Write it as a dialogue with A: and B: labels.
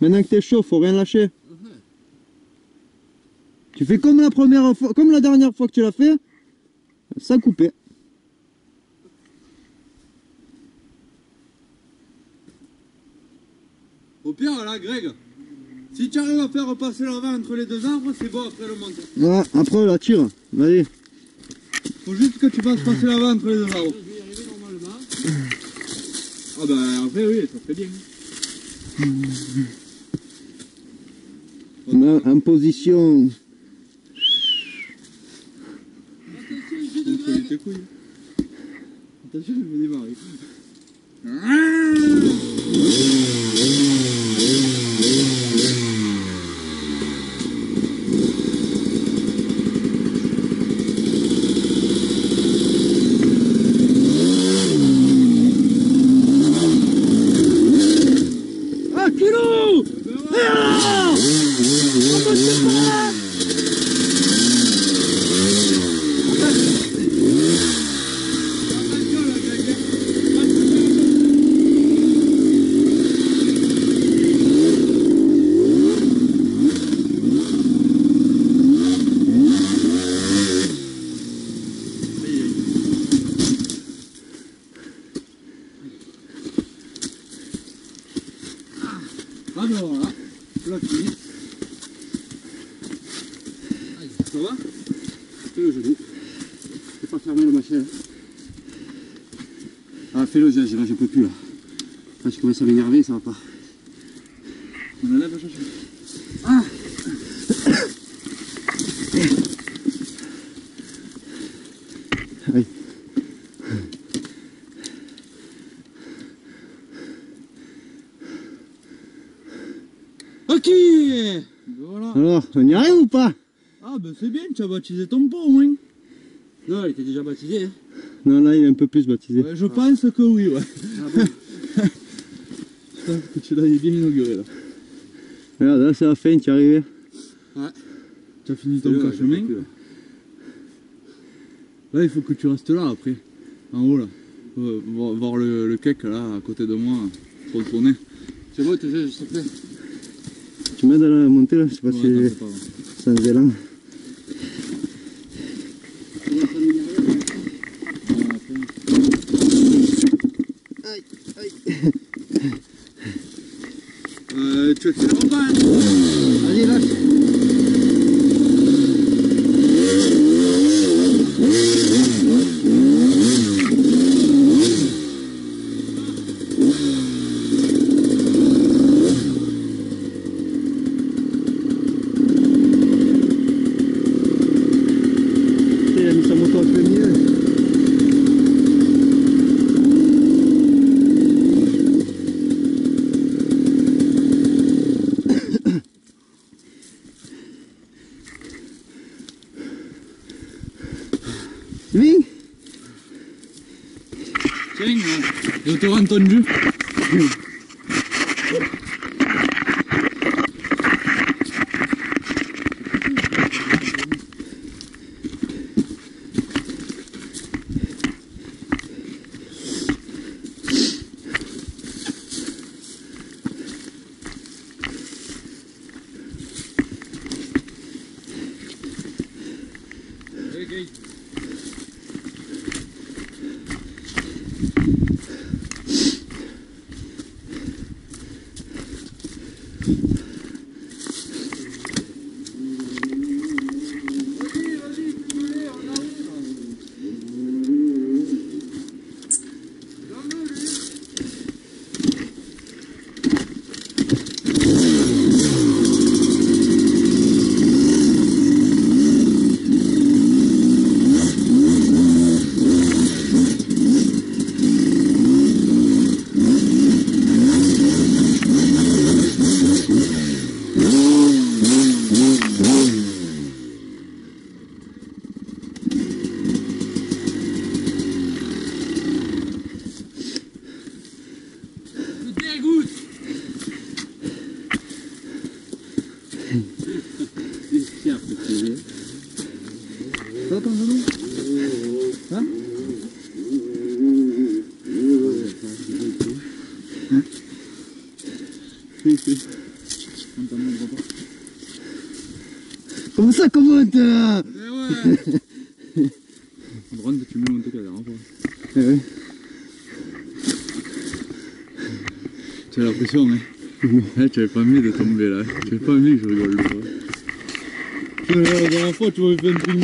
A: Maintenant que t'es chaud, faut rien lâcher. Tu fais comme la première fois, comme la dernière fois que tu l'as fait, sans couper.
B: Au pire, là, Greg, si tu arrives à faire repasser la vanne entre les deux arbres, c'est bon après le monte.
A: Ouais, après la tire. Vas-y.
B: Faut juste que tu fasses passer la vanne entre les deux arbres.
C: Je vais y arriver normalement.
B: Ah bah après oui, ça fait bien.
A: Main En position.
B: Contrôler tes couilles. Attention, je vais démarrer.
A: Ah, kilo Ah
B: Ah voilà, là fini. Ça va
C: Fais le genou. Je vais pas fermer le machin. Ah, fais-le, j'ai- là, je peux plus là. Là, je commence à m'énerver, ça va pas.
B: On enlève chaussure.
A: Aïe.
B: Ok Voilà.
A: Alors, on y arrive ou pas
B: Ah ben c'est bien, tu as baptisé ton pot au moins.
C: Non, il était déjà baptisé. Hein.
A: Non, là, il est un peu plus baptisé.
B: Ouais, je pense que oui, ouais.
C: Ah bon
B: Je pense que tu l'as bien inauguré là.
A: Regarde, là, c'est la fin, tu es arrivé.
B: Tu as fini ton cachemin.
C: là.
B: Là, il faut que tu restes là après, en haut là. Euh, voir, le, le cake là à côté de moi, retourner.
C: C'est bon, t'es s'il te plaît.
A: Tu m'aides à la monter là Je sais pas
B: Ouais,
A: si
B: t'en fais pas, ouais.
A: sans élan.
B: Euh, tu as fait le repas hein
A: Allez, lâche.
B: Je t'aurais entendu. Me Ça va ton genou Hein.
A: Comment ça commente là
B: Eh ouais Drone, tu mets monter qu'à la dernière fois.
A: Eh ouais.
B: Tu as la pression, hein Eh, tu avais pas mis de tomber là. Tu avais pas mis que je rigole. toi. La dernière fois, tu m'avais fait un truc